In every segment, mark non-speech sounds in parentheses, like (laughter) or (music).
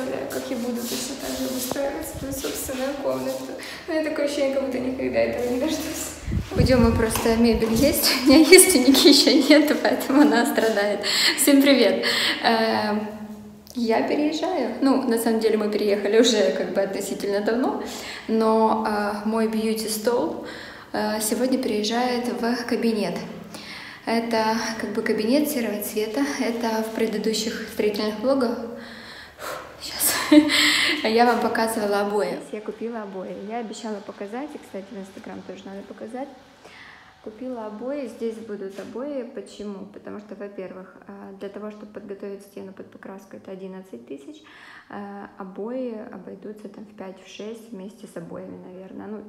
представляю, как я буду точно так же выстраивать свою собственную комнату. Но я такое ощущение, как будто никогда этого не дождусь. Уйдем мы просто, мебель есть, (laughs) у меня есть, у Ники еще нет, поэтому она страдает. Всем привет! Эм, я переезжаю. Ну, на самом деле мы переехали уже как бы относительно давно, но э, мой бьюти-стол э, сегодня переезжает в кабинет. Это как бы кабинет серого цвета. Это в предыдущих строительных влогах. (laughs) Я вам показывала обои. Я купила обои. Я обещала показать, и, кстати, в Инстаграм тоже надо показать. Купила обои, здесь будут обои. Почему? Потому что, во-первых, э, для того, чтобы подготовить стену под покраску, это 11 тысяч. Э, обои обойдутся там в 5-6 вместе с обоями, наверное. Ну,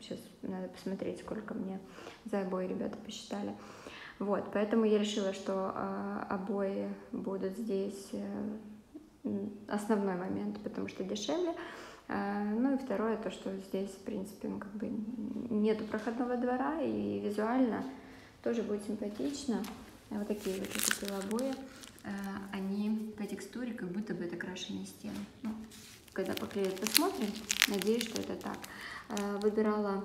сейчас надо посмотреть, сколько мне за обои ребята посчитали. Вот, поэтому я решила, что э, обои будут здесь основной момент, потому что дешевле. А, ну и второе, то, что здесь, в принципе, ну, как бы нету проходного двора, и визуально тоже будет симпатично. Вот такие вот я купила обои. А, они по текстуре как будто бы это крашеные стены. Ну, когда поклеят, посмотрим. Надеюсь, что это так. А, выбирала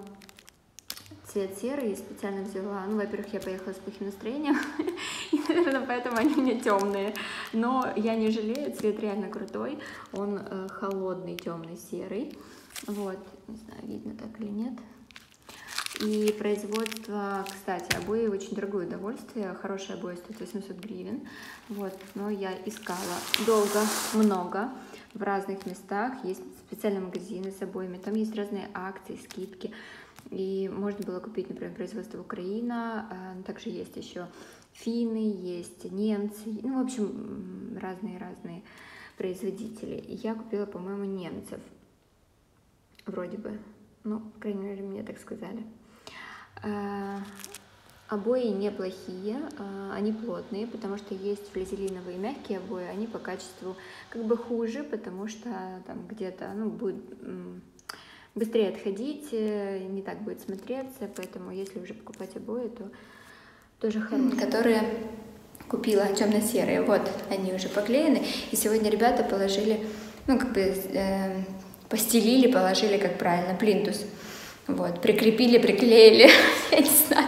цвет серый и специально взяла. Ну, во-первых, я поехала с плохим настроением, (laughs) и, наверное, поэтому они у меня темные. Но я не жалею, цвет реально крутой. Он э, холодный, темный, серый. Вот, не знаю, видно так или нет. И производство, кстати, обои очень дорогое удовольствие. Хорошие обои стоят 800 гривен. Вот, но я искала долго, много в разных местах. Есть специальные магазины с обоями. Там есть разные акции, скидки. И можно было купить, например, производство Украина, а, также есть еще финны, есть немцы, ну, в общем, разные-разные производители. Я купила, по-моему, немцев, вроде бы, ну, по крайней мере, мне так сказали. А, обои неплохие, а, они плотные, потому что есть флизелиновые мягкие обои, они по качеству как бы хуже, потому что там где-то, ну, будет быстрее отходить, э, не так будет смотреться, поэтому если уже покупать обои, то тоже хорошие. Которые купила темно-серые, вот они уже поклеены, и сегодня ребята положили, ну как бы э, постелили, положили, как правильно, плинтус, вот, прикрепили, приклеили, (laughs) я не знаю.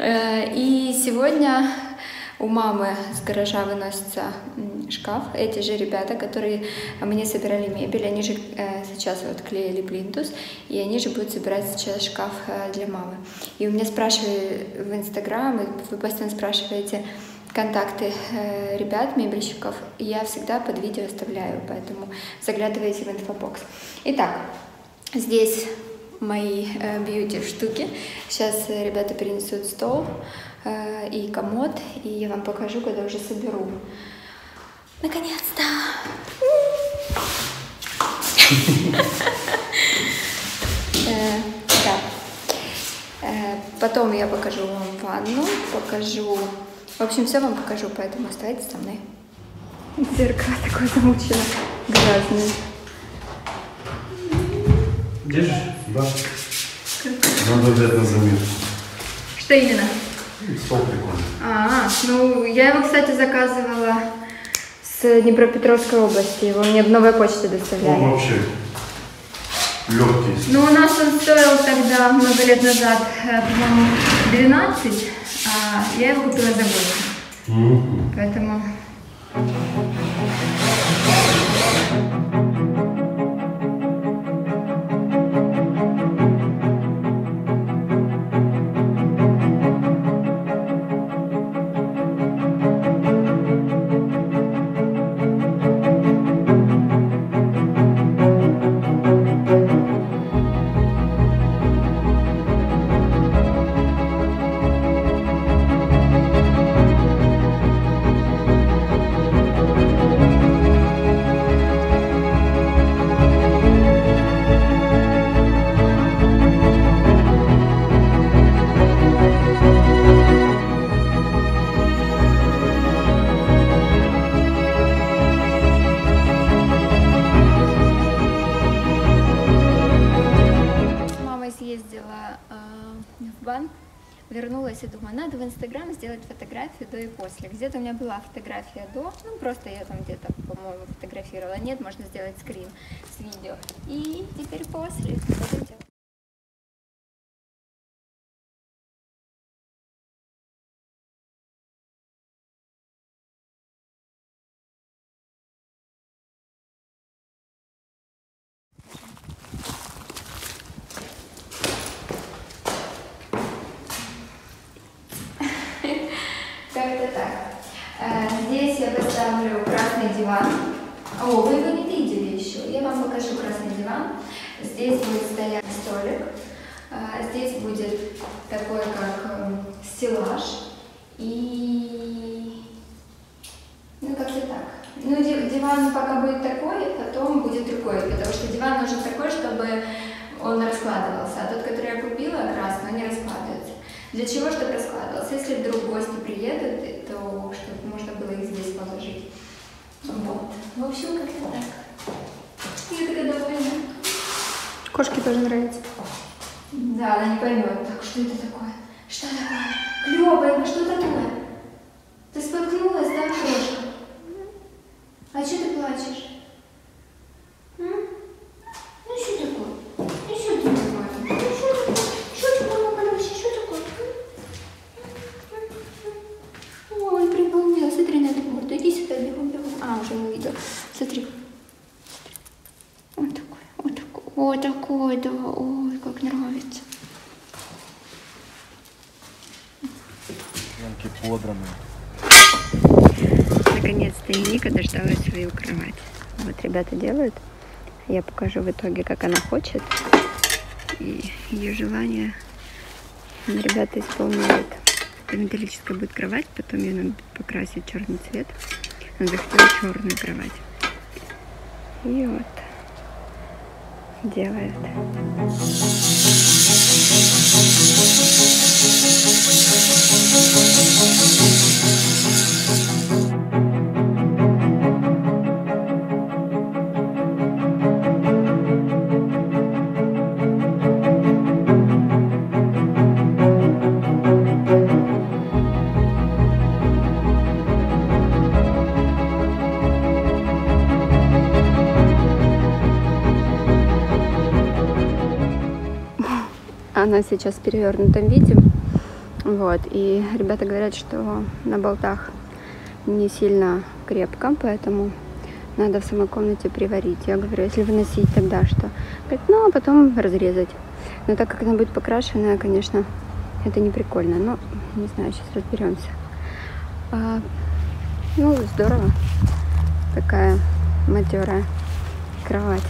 Э, и сегодня у мамы с гаража выносится шкаф. Эти же ребята, которые мне собирали мебель, они же э, сейчас вот клеили плинтус, и они же будут собирать сейчас шкаф э, для мамы. И у меня спрашивали в Инстаграм, вы постоянно спрашиваете контакты э, ребят, мебельщиков, я всегда под видео оставляю, поэтому заглядывайте в инфобокс. Итак, здесь мои beauty штуки. Сейчас ребята перенесут стол. И комод, и я вам покажу, когда уже соберу. Наконец-то! Э. Э, потом я покажу вам ванну, покажу... В общем, все вам покажу, поэтому оставайтесь со мной. Зеркало такое замучено, грязное. Держишь? Да. Надо взять на заметку. Что именно? Стол прикольный. А, ну я его, кстати, заказывала с Днепропетровской области. Его мне в новой почте доставляли. Он вообще легкий. Ну, у нас он стоил тогда, много лет назад, э, по-моему, 12, а я его купила за 8. Угу. Поэтому... вернулась и думаю, надо в Инстаграм сделать фотографию до и после. Где-то у меня была фотография до, ну просто я там где-то, по-моему, фотографировала. Нет, можно сделать скрин с видео. И теперь после. Будем делать. Как-то так. Э, Здесь я поставлю красный диван. О, вы его не видели еще. Я вам покажу красный диван. Здесь будет стоять столик. Э, Здесь будет такой, как эм, стеллаж. И... Ну, как-то так. Ну, ди- диван пока будет такой, потом будет другой, потому что диван нужен такой, чтобы он раскладывался. А тот, который я купила, красный, он не раскладывается. Для чего, чтобы раскладывался? Если вдруг гости приедут, то чтобы можно было их здесь положить. Вот. В общем, как-то так. Я такая довольна. Кошке тоже нравится. Да, она не поймет. Так, что это такое? Что такое? Клёвая, что такое? Ты споткнулась, да, крошка? А что ты плачешь? М? Ну что такое? Ну что ты такое? Ну что такое? Что такое, мама Люся? Что такое? М? Ой, прибалдела. Смотри на эту морду. Иди сюда, бегом, бегом. А, уже не увидел. Смотри. Вот такой, вот такой, такой, да, ой, как нравится. Янки подранные. Наконец-то и Ника дождалась свою кровать. Вот ребята делают. Я покажу в итоге, как она хочет. И ее желание ребята исполняют. Это металлическая будет кровать, потом ее надо покрасить черный цвет. Она захотела черную кровать. И вот делает. Она сейчас в перевернутом виде. Вот. И ребята говорят, что на болтах не сильно крепко, поэтому надо в самой комнате приварить. Я говорю, если выносить, тогда что? Говорит, ну, а потом разрезать. Но так как она будет покрашенная, конечно, это не прикольно. Но, не знаю, сейчас разберемся. А, ну, здорово. Такая матерая кровать.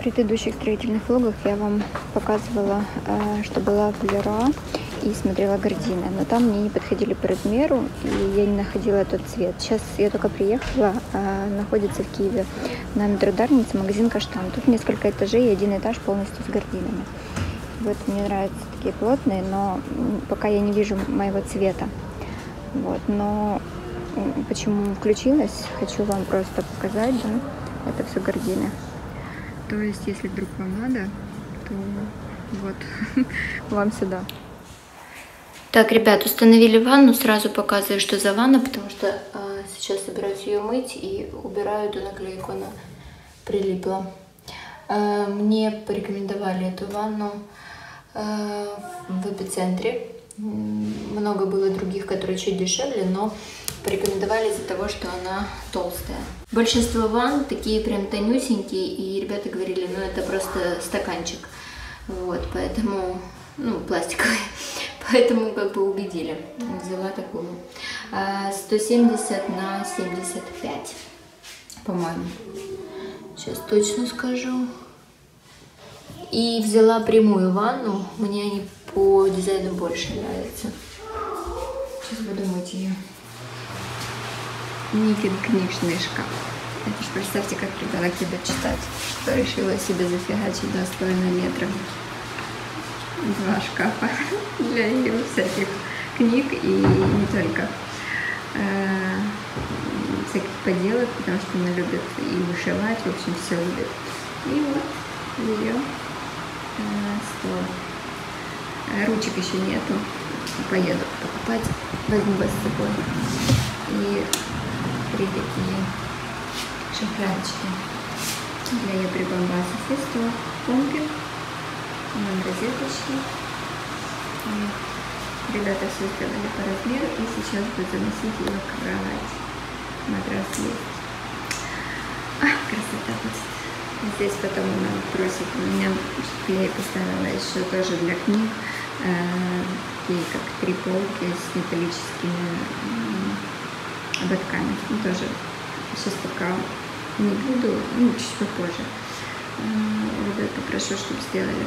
Предыдущих строительных влогах я вам показывала, э, что была в Леруа и смотрела гардины, но там мне не подходили по размеру, и я не находила тот цвет. Сейчас я только приехала, э, находится в Киеве на метро Дарница магазин Каштан. Тут несколько этажей и один этаж полностью с гардинами. Вот мне нравятся такие плотные, но пока я не вижу моего цвета. Вот, но почему включилась, хочу вам просто показать, да, это все гардины. То есть, если вдруг вам надо, то вот (laughs) вам сюда. Так, ребят, установили ванну. Сразу показываю, что за ванна, потому что а, сейчас собираюсь ее мыть и убираю эту наклейку, она прилипла. А, мне порекомендовали эту ванну а, в эпицентре. Много было других, которые чуть дешевле, но порекомендовали из-за того, что она толстая. Большинство ванн такие прям тонюсенькие, и ребята говорили, ну это просто стаканчик. Вот, поэтому, ну, пластиковый. (laughs) Поэтому как бы убедили. Взяла такую. А, 170 на 75, по-моему. Сейчас точно скажу. И взяла прямую ванну. Мне они по дизайну больше нравятся. Сейчас буду мыть ее. Никин книжный шкаф. Это ж представьте, как ребенок любит читать, что решила себе зафигачить с половиной метра. Два шкафа (laughs) для ее всяких книг и не только. Э, всяких поделок, потому что она любит и вышивать, в общем, все любит. И вот ее э, стол. Э, Ручек еще нету, поеду покупать, возьму вас с собой. И три такие шоколадочки для прибамбасов из того помпик, нам розеточки. И Ребята все сделали по размеру и сейчас будут заносить его в кровать. Матрас есть. А, красота будет. Здесь потом она просит у меня, я ей поставила еще тоже для книг э, такие как три полки с металлическими ободками. Ну, тоже сейчас пока не буду, ну, чуть попозже. Э, Ребят попрошу, чтобы сделали.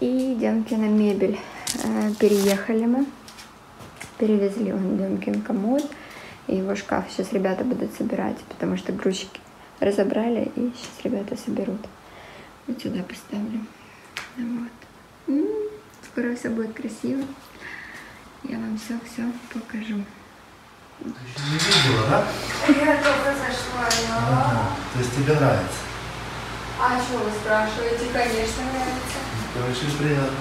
И Демкина мебель. Э, Переехали мы. Перевезли он Демкин комод. И его шкаф сейчас ребята будут собирать, потому что грузчики разобрали, и сейчас ребята соберут. Вот сюда поставлю. Вот. Скоро все будет красиво. Я вам все-все покажу. Ты не видела, да? Я только зашла, Ага. То есть тебе нравится? А что вы спрашиваете? Конечно, нравится. Это очень приятно.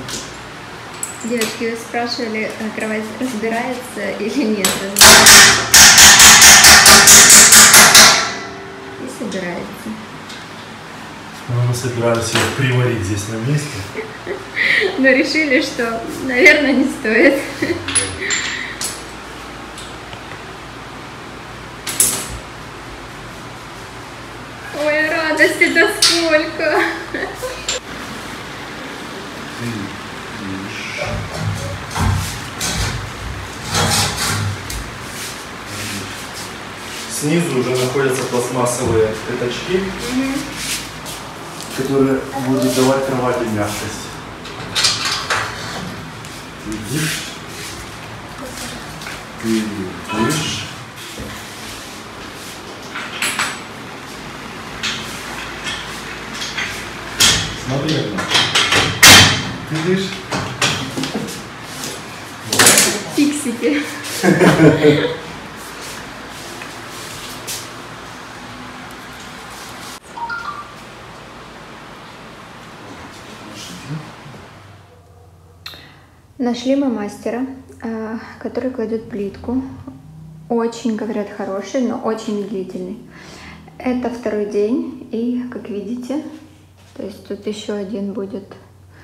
Девочки, вы спрашивали, э, кровать разбирается или нет? Разбирается. И собирается. Ну, мы собирались ее приварить здесь на месте. (laughs) Но решили, что, наверное, не стоит. Снизу уже находятся пластмассовые пятачки, которые будут давать кровати мягкость. Видишь? Ты видишь? Смотри, одна. Видишь? Фиксики. (laughs) Нашли мы мастера, э, который кладет плитку. Очень, говорят, хороший, но очень медлительный. Это второй день, и, как видите, то есть тут еще один будет,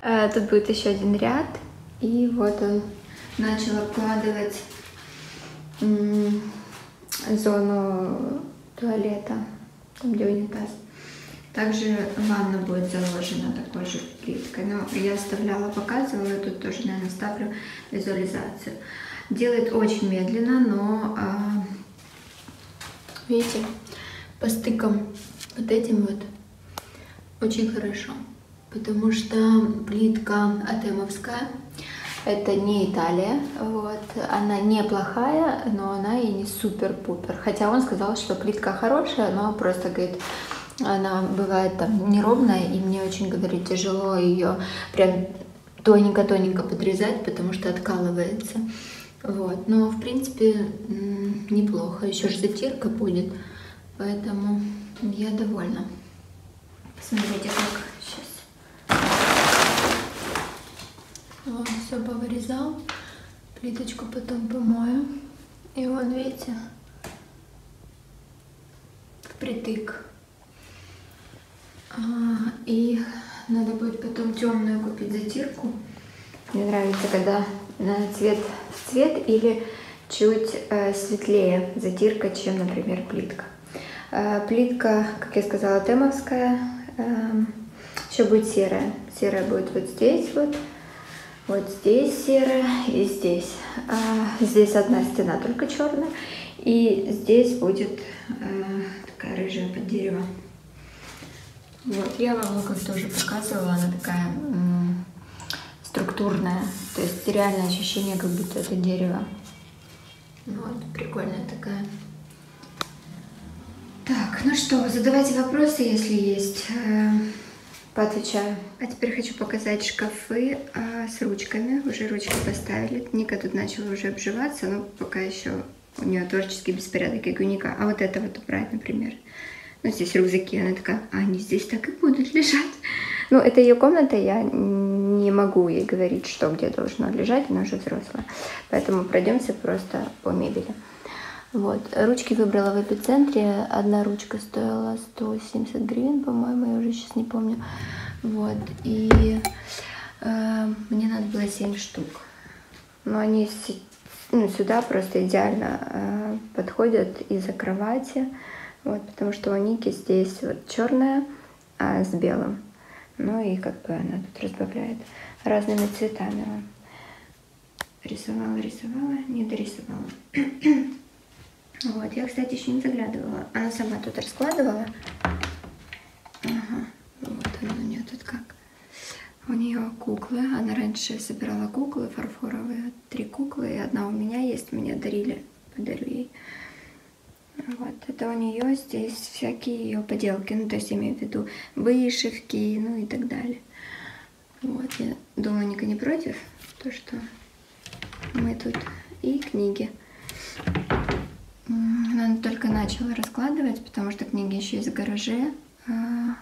э, тут будет еще один ряд, и вот он начал обкладывать зону туалета, там где унитаз. Также ванна будет заложена такой же плиткой. Но я оставляла, показывала, тут тоже, наверное, ставлю визуализацию. Делает очень медленно, но а, видите, по стыкам вот этим вот очень хорошо. Потому что плитка атемовская, это не Италия, вот. Она неплохая, но она и не супер-пупер. Хотя он сказал, что плитка хорошая, но просто, говорит, она бывает там неровная, и мне очень, говорит, тяжело ее прям тоненько-тоненько подрезать, потому что откалывается. Вот. Но, в принципе, неплохо. Еще же затирка будет, поэтому я довольна. Посмотрите, как сейчас. Он все повырезал. Плиточку потом помою. И вон, видите, впритык. А, И надо будет потом темную купить затирку. Мне нравится, когда цвет в цвет или чуть э, светлее затирка, чем, например, плитка. Э, плитка, как я сказала, темовская. еще будет серая. Серая будет вот здесь вот. Вот здесь серая и здесь. А, здесь одна стена только черная. И здесь будет э, такая рыжая под дерево. Вот, я вам луках тоже показывала, она такая структурная, то есть реальное ощущение, как будто это дерево. Вот, прикольная такая. Так, ну что, задавайте вопросы, если есть, э, поотвечаю. А теперь хочу показать шкафы э, с ручками, уже ручки поставили. Ника тут начала уже обживаться, но пока еще у нее творческий беспорядок, как у Ника. А вот это вот убрать, например. Ну, здесь рюкзаки, она такая, а они здесь так и будут лежать. Ну, это ее комната, я не могу ей говорить, что где должно лежать, она уже взрослая. Поэтому пройдемся просто по мебели. Вот. Ручки выбрала в эпицентре. Одна ручка стоила 170 гривен, по-моему, я уже сейчас не помню. Вот. И э, мне надо было 7 штук. Но они ну, сюда просто идеально э, подходят из-за кровати. Вот, потому что у Ники здесь вот черная а, с белым. Ну и как бы она тут разбавляет разными цветами. Рисовала, рисовала, не дорисовала. (clears throat) вот, я, кстати, еще не заглядывала. Она сама тут раскладывала. Ага, вот она у нее тут как. У нее куклы. Она раньше собирала куклы фарфоровые. Три куклы, и одна у меня есть. Мне дарили, подарю ей. Вот, это у нее здесь всякие ее поделки, ну, то есть имею в виду вышивки, ну и так далее. Вот, я думаю, Ника не против, то, что мы тут и книги. Она только начала раскладывать, потому что книги еще в гараже. А,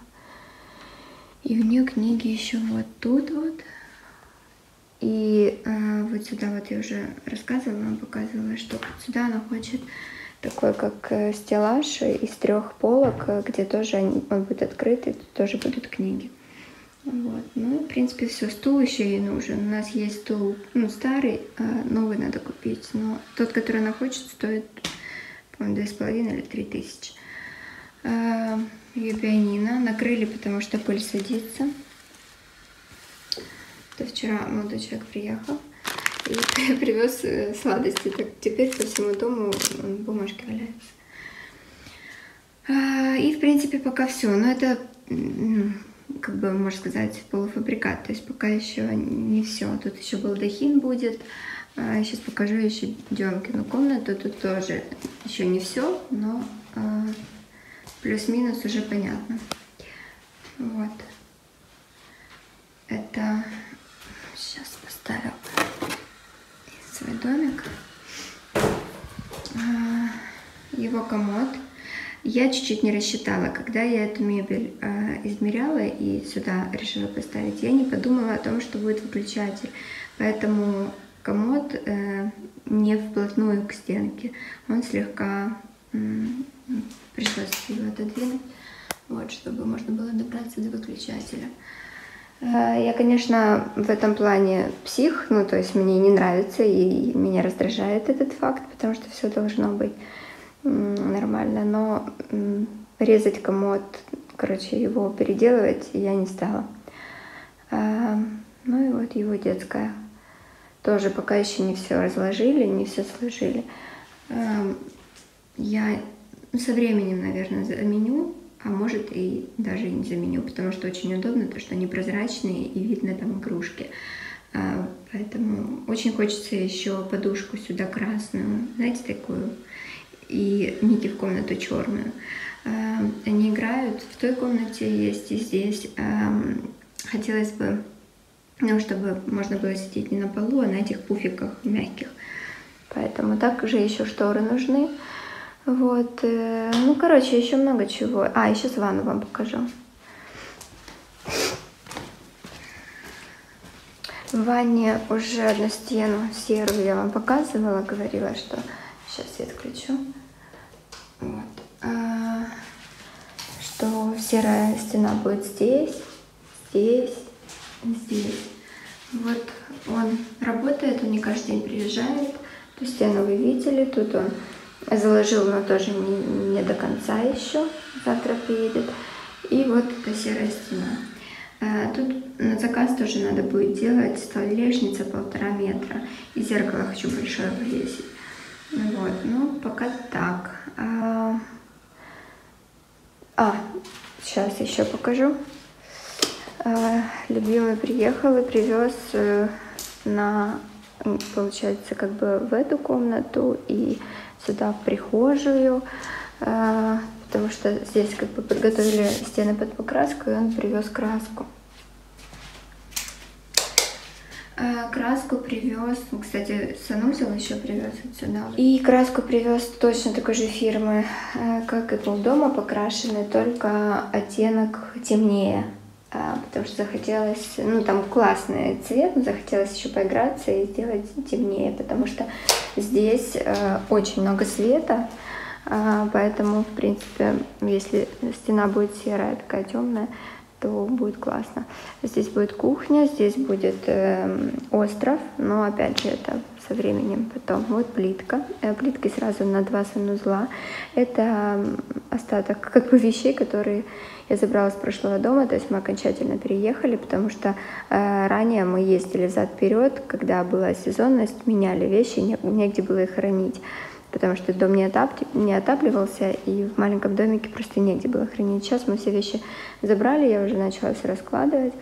и у нее книги еще вот тут вот. И а, вот сюда вот я уже рассказывала, показывала, что сюда она хочет такой как э, стеллаж из трех полок, э, где тоже он будет открыт, и тут тоже будут книги. Вот. Ну, в принципе, все. Стул еще ей нужен. У нас есть стул, ну, старый, а новый надо купить. Но тот, который она хочет, стоит, по-моему, две с половиной или три тысячи. А, ее пианино накрыли, потому что пыль садится. Это вчера молодой человек приехал и (laughs) привез э, сладости. Так теперь по всему дому бумажки валяются. А, и, в принципе, пока все. Но это, как бы, можно сказать, полуфабрикат. То есть пока еще не все. Тут еще балдахин будет. Сейчас а, покажу еще Демкину комнату. Тут тоже еще не все, но а, плюс-минус уже понятно. Вот. Это сейчас поставил свой домик. А, его комод. Я чуть-чуть не рассчитала, когда я эту мебель э, измеряла и сюда решила поставить, я не подумала о том, что будет выключатель. Поэтому комод э, не вплотную к стенке. Он слегка пришлось его отодвинуть, вот, чтобы можно было добраться до выключателя. Э, я, конечно, в этом плане псих, ну, то есть мне не нравится и меня раздражает этот факт, потому что все должно быть нормально, но резать комод, короче, его переделывать я не стала. Э, ну и вот его детская. Тоже пока еще не все разложили, не все сложили. Э, я со временем, наверное, заменю а может и даже не заменю, потому что очень удобно, то что они прозрачные и видно там игрушки. А, поэтому очень хочется еще подушку сюда красную, знаете, такую, и Ники в комнату черную. А, они играют, в той комнате есть и здесь. А, хотелось бы, ну, чтобы можно было сидеть не на полу, а на этих пуфиках мягких. Поэтому также еще шторы нужны. Вот, э, ну, короче, еще много чего. А, еще ванну вам покажу. В ванне уже одну стену серую я вам показывала, говорила, что сейчас я отключу. Вот. А, что серая стена будет здесь, здесь, здесь. Вот он работает, он не каждый день приезжает. Ту стену вы видели, тут он Заложил, но тоже не, не до конца еще. Завтра приедет. И вот эта серая стена. Э, тут на заказ тоже надо будет делать столешница полтора метра. И зеркало хочу большое повесить. Вот, ну пока так. А, а сейчас еще покажу. А, любимый приехал и привез э, на, получается, как бы в эту комнату и сюда в прихожую, э, потому что здесь как бы подготовили стены под покраску, и он привез краску. Э, краску привез, кстати, санузел еще привез отсюда. И краску привез точно такой же фирмы, э, как и полдома, покрашенный, только оттенок темнее. А, потому что захотелось, ну там классный цвет, но захотелось еще поиграться и сделать темнее, потому что здесь э, очень много света, э, поэтому, в принципе, если стена будет серая, такая темная, то будет классно. Здесь будет кухня, здесь будет э, остров, но опять же это со временем потом. Вот плитка. Э, плитки сразу на два санузла. Это остаток как бы вещей, которые я забрала с прошлого дома, то есть мы окончательно переехали, потому что э, ранее мы ездили взад-вперед, когда была сезонность, меняли вещи, не, негде было их хранить потому что дом не, отап... не отапливался, и в маленьком домике просто негде было хранить. Сейчас мы все вещи забрали, я уже начала все раскладывать.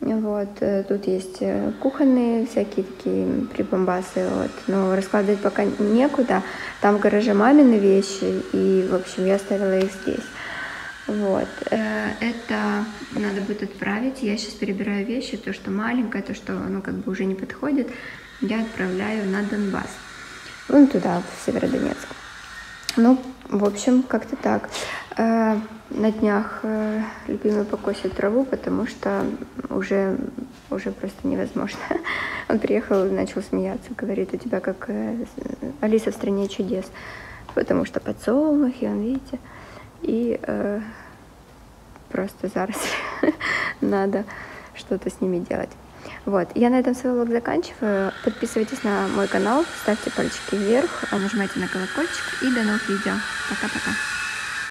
Вот, э, тут есть э, кухонные всякие такие прибамбасы, вот, но раскладывать пока некуда. Там в гараже мамины вещи, и, в общем, я оставила их здесь. Вот, э, это надо будет отправить. Я сейчас перебираю вещи, то, что маленькое, то, что, ну, как бы уже не подходит, я отправляю на Донбасс. Ну, туда, в Северодонецк. Ну, в общем, как-то так. Э, на днях э, любимый покосит траву, потому что уже, уже просто невозможно. (laughs) Он приехал и начал смеяться, говорит, у тебя как э, Алиса в стране чудес, потому что подсолнухи, он, видите, и э, просто зараз (laughs) надо что-то с ними делать. Вот, я на этом свой влог заканчиваю. Подписывайтесь на мой канал, ставьте пальчики вверх, нажимайте на колокольчик и до новых видео. Пока-пока.